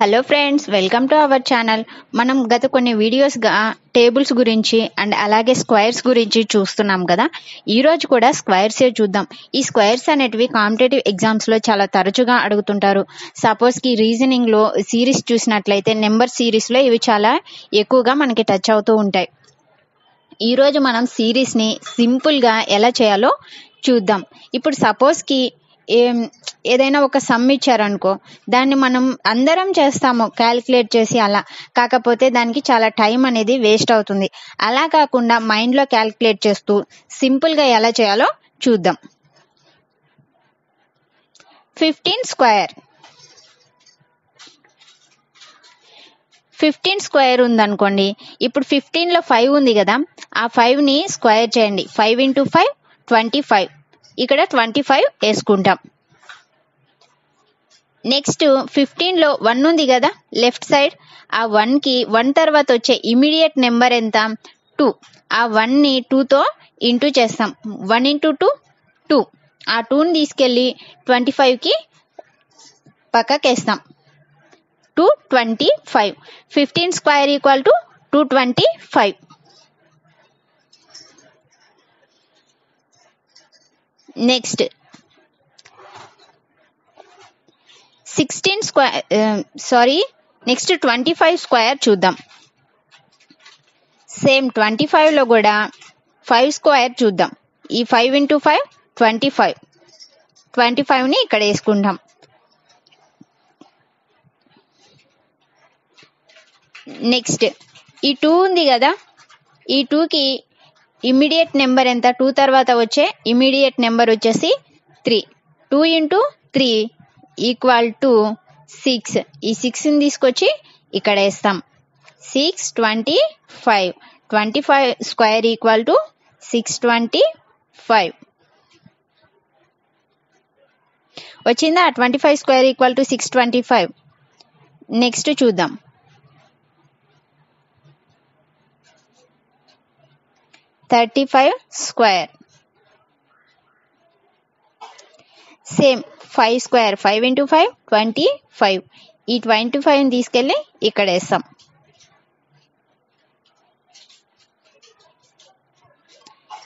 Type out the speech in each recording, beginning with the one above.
Hello friends welcome to our channel మనం గత కొన్ని వీడియోస్గా టేబుల్స్ గురించి అండ్ అలాగే స్క్వైర్స్ గురించి చూస్తున్నాం కదా. ఈ రోజు కూడా స్క్వైర్సే చూద్దాం. ఈ స్క్వైర్స్ అనేటివి కాంపిటేటివ్ ఎగ్జామ్స్లో చాలా తరచుగా అడుగుతుంటారు. సపోజ్కి రీజనింగ్లో సిరీస్ చూసినట్లయితే నెంబర్ సిరీస్లో ఇవి చాలా ఎక్కువగా మనకి టచ్ అవుతూ ఉంటాయి. ఈరోజు మనం సిరీస్ని సింపుల్గా ఎలా చేయాలో చూద్దాం. ఇప్పుడు సపోజ్కి ఏదైనా ఒక సమ్ ఇచ్చారనుకో దాన్ని మనం అందరం చేస్తాము క్యాలిక్యులేట్ చేసి అలా. కాకపోతే దానికి చాలా టైం అనేది వేస్ట్ అవుతుంది. అలా కాకుండా మైండ్లో క్యాలిక్యులేట్ చేస్తూ సింపుల్గా ఎలా చేయాలో చూద్దాం. ఫిఫ్టీన్ స్క్వేర్ ఫిఫ్టీన్ స్క్వేర్ ఉందనుకోండి ఇప్పుడు ఫిఫ్టీన్లో ఫైవ్ ఉంది కదా ఆ ఫైవ్ని స్క్వేర్ చేయండి. Five into five twenty five ఇక్కడ ట్వంటీ ఫైవ్ వేసుకుంటాం. నెక్స్ట్ ఫిఫ్టీన్లో వన్ ఉంది కదా లెఫ్ట్ సైడ్ ఆ వన్కి వన్ తర్వాత వచ్చే ఇమీడియట్ నెంబర్ ఎంత? టూ ఆ వన్ని టూతో ఇంటూ చేస్తాం. వన్ ఇంటూ టూ టూ ఆ టూని తీసుకెళ్ళి ట్వంటీ ఫైవ్కి పక్కకేస్తాం. Two twenty five fifteen square equal to two twenty five next sixteen square sorry next twenty five square చూద్దాం. సేమ్ ట్వంటీ ఫైవ్లో కూడా ఫైవ్ స్క్వేర్ చూద్దాం. ఈ five into five twenty five twenty ఫైవ్ని ఇక్కడ వేసుకుంటాం. నెక్స్ట్ ఈ టూ ఉంది కదా. ఈ టూకి ఇమ్మీడియట్ నెంబర్ ఎంత? టూ తర్వాత వచ్చే ఇమ్మీడియట్ నెంబర్ వచ్చేసి three. Two into three equal to six. ఈ సిక్స్ని తీసుకొచ్చి ఇక్కడ వేస్తాం. Six twenty five. Twenty five square equal to six twenty five. వచ్చిందా? Twenty five square equal to six twenty five. Next చూద్దాం. Thirty five square. Same five square five into five twenty five ఈ twenty ఫైవ్ని తీసుకెళ్ళి ఇక్కడ వేస్తాం.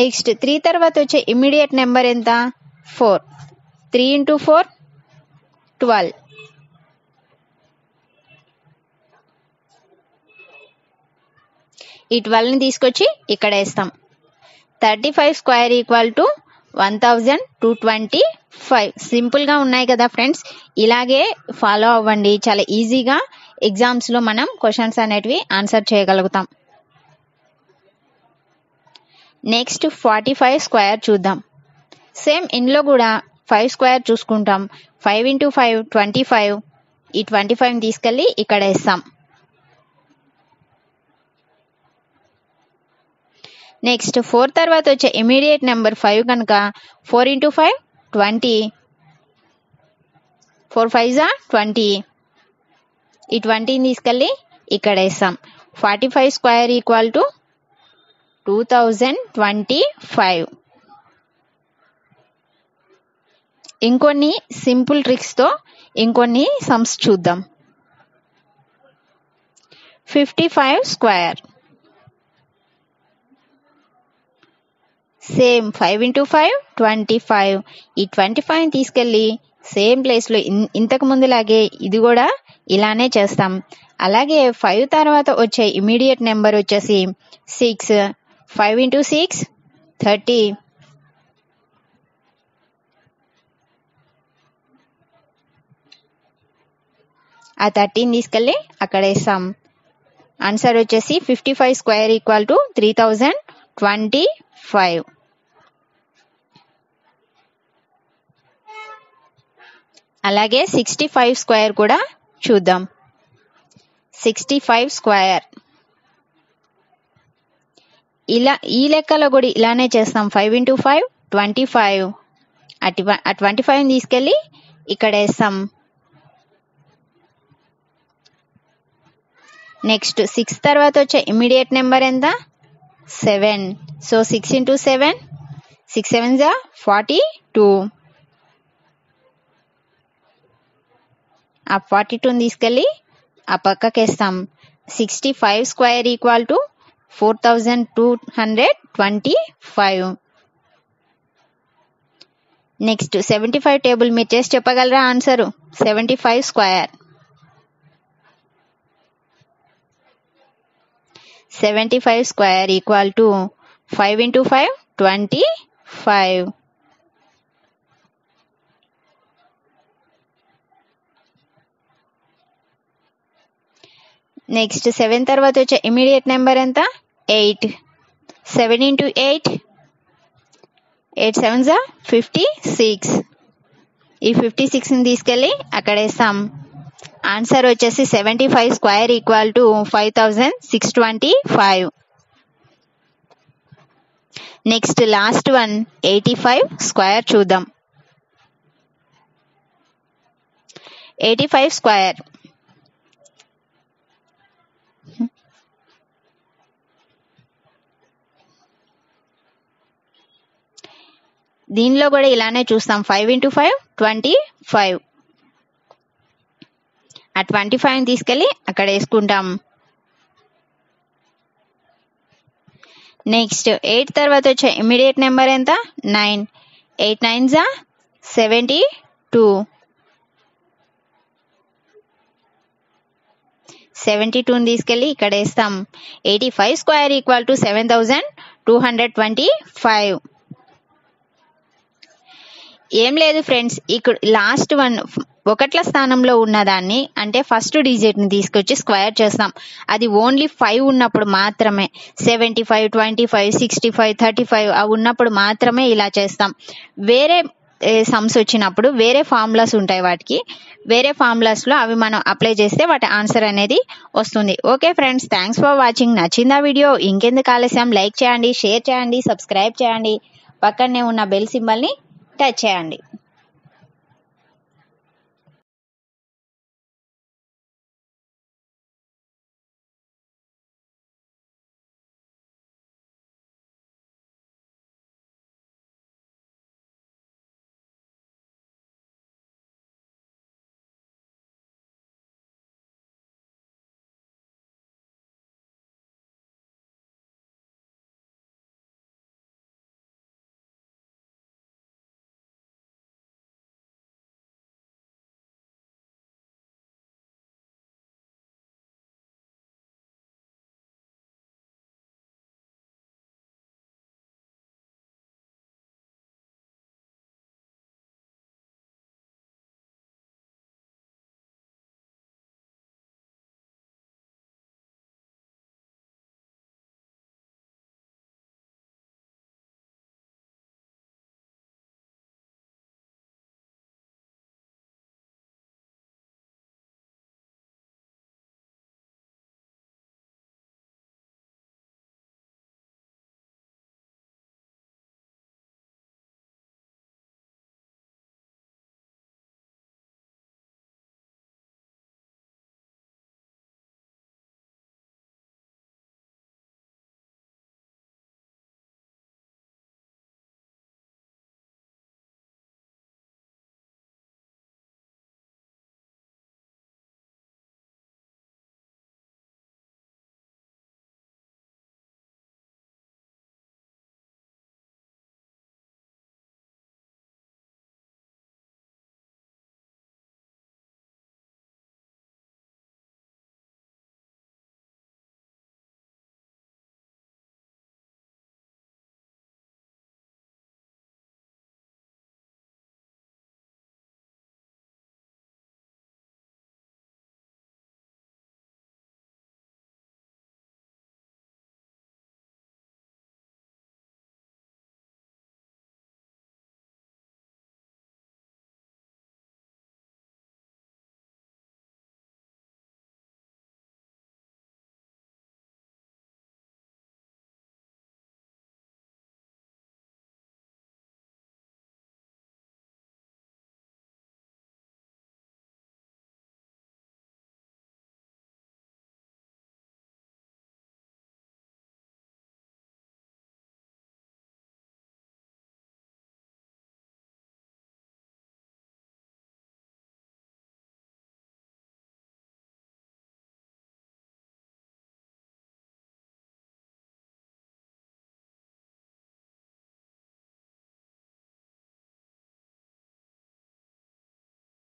Next three తర్వాత వచ్చే immediate number ఎంత? Four three into four twelve ఈ ట్వెల్వ్ని తీసుకొచ్చి ఇక్కడ వేస్తాం. Thirty five square equal to one thousand two twenty five. సింపుల్గా ఉన్నాయి కదా ఫ్రెండ్స్ ఇలాగే ఫాలో అవ్వండి. చాలా ఈజీగా ఎగ్జామ్స్లో మనం క్వశ్చన్స్ అనేటివి ఆన్సర్ చేయగలుగుతాం. నెక్స్ట్ ఫార్టీ ఫైవ్ స్క్వేర్ చూద్దాం సేమ్ ఇందులో కూడా ఫైవ్ స్క్వేర్ చూసుకుంటాం. Five into five twenty five ఈ ట్వంటీ ఫైవ్ని తీసుకెళ్ళి ఇక్కడ వేస్తాం. నెక్స్ట్ ఫోర్ తర్వాత వచ్చే ఇమీడియట్ నెంబర్ ఫైవ్ కనుక four into five twenty. Four five జా ట్వంటీ. ఈ ట్వంటీని తీసుకెళ్ళి ఇక్కడ వేస్తాం. Forty five square equal to two thousand twenty five. ఇంకొన్ని సింపుల్ ట్రిక్స్తో ఇంకొన్ని సమ్స్ చూద్దాం. Fifty five square. Same five into five twenty five ఈ ట్వంటీ ఫైవ్ తీసుకెళ్ళి సేమ్ ప్లేస్లో ఇంతకు ముందులాగే ఇది కూడా ఇలానే చేస్తాం. అలాగే ఫైవ్ తర్వాత వచ్చే ఇమీడియట్ నెంబర్ వచ్చేసి six five into six thirty ఆ థర్టీని తీసుకెళ్ళి అక్కడ వేస్తాం. ఆన్సర్ వచ్చేసి fifty five square equal to three thousand twenty five అలాగే సిక్స్టీ ఫైవ్ స్క్వేర్ కూడా చూద్దాం. సిక్స్టీ ఫైవ్ స్క్వేర్ ఇలా ఈ లెక్కలో కూడా ఇలానే చేస్తాం. Five into five twenty five అటు ఆ ట్వంటీ ఫైవ్ని తీసుకెళ్ళి ఇక్కడ వేస్తాం. నెక్స్ట్ సిక్స్ తర్వాత వచ్చే ఇమ్మీడియట్ నెంబర్ ఎంత? Seven so six into seven six seven జా ఫార్టీ టూ ఆ ఫార్టీ టూని తీసుకెళ్ళి ఆ పక్కకేస్తాం. Sixty five square equal to four thousand two hundred twenty five. Next seventy five table మీరు చేసి చెప్పగలరా answer? Seventy five square. Seventy five square equal to five into five twenty five. Next seven తర్వాత వచ్చే immediate number ఎంత? Eight. Seven into eight? Eight seven జా? Fifty six. ఈ fifty సిక్స్ని తీసుకెళ్ళి అక్కడ వేస్తాం ఆన్సర్ వచ్చేసి seventy five square equal to five thousand six twenty five. Next last one eighty five square చూద్దాం. Eighty five square. దీనిలో కూడా ఇలానే చూస్తాం. Five into five twenty five ఆ ట్వంటీ ఫైవ్ తీసుకెళ్ళి అక్కడ వేసుకుంటాం. నెక్స్ట్ ఎయిట్ తర్వాత వచ్చే ఇమీడియట్ నెంబర్ ఎంత? నైన్ ఎయిట్ నైన్ జా సెవెంటీ టూ సెవెంటీ టూని తీసుకెళ్ళి ఇక్కడ వేస్తాం. Eighty five square equal to seven thousand two hundred twenty five ఏం లేదు ఫ్రెండ్స్. ఇక్కడ లాస్ట్ వన్ ఒకట్ల స్థానంలో ఉన్నదాన్ని అంటే ఫస్ట్ డిజిట్ని తీసుకొచ్చి స్క్వేర్ చేస్తాం. అది ఓన్లీ ఫైవ్ ఉన్నప్పుడు మాత్రమే. Seventy five twenty five sixty five thirty five అవి ఉన్నప్పుడు మాత్రమే ఇలా చేస్తాం. వేరే సమ్స్ వచ్చినప్పుడు వేరే ఫార్ములాస్ ఉంటాయి వాటికి. వేరే ఫార్ములాస్లో అవి మనం అప్లై చేస్తే వాటి ఆన్సర్ అనేది వస్తుంది. Okay friends thanks for watching. నచ్చిందా వీడియో? ఇంకెందుకు ఆలస్యం? లైక్ చేయండి షేర్ చేయండి సబ్స్క్రైబ్ చేయండి. పక్కనే ఉన్న బెల్ సింబల్ని టచ్ చేయండి.